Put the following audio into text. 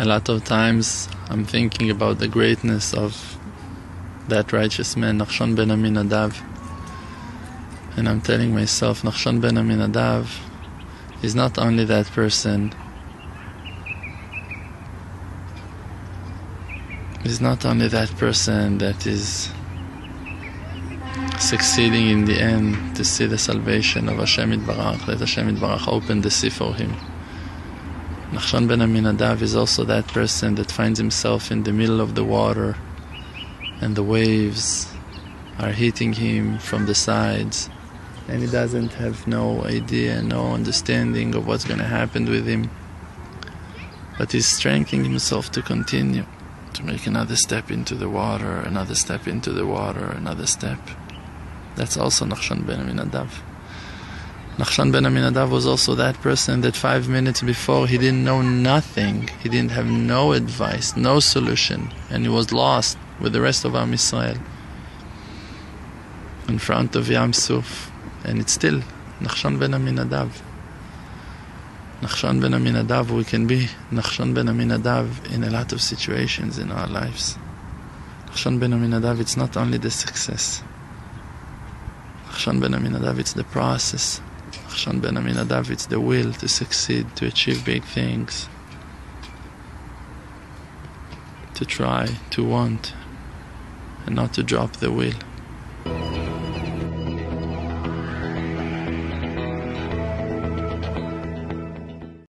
A lot of times I'm thinking about the greatness of that righteous man, Nachshon ben Aminadav. And I'm telling myself, Nachshon ben Aminadav is not only that person, is not only that person that is succeeding in the end to see the salvation of Hashem Yitbarach, let Hashem Yitbarach open the sea for him. Nachshon ben Aminadav is also that person that finds himself in the middle of the water and the waves are hitting him from the sides and he doesn't have no idea, no understanding of what's going to happen with him. But he's strengthening himself to continue, to make another step into the water, another step into the water, another step. That's also Nachshon ben Aminadav. Nachshon ben Aminadav was also that person that five minutes before he didn't know nothing, he didn't have no advice, no solution, and he was lost with the rest of Am Israel in front of Yam Suf and it's still Nachshon ben Aminadav. Nachshon ben Aminadav, we can be Nachshon ben Aminadav in a lot of situations in our lives. Nachshon ben Aminadav, it's not only the success. Nachshon ben Aminadav, it's the process. Nachshon ben Aminadav, it's the will to succeed, to achieve big things, to try, to want, and not to drop the will.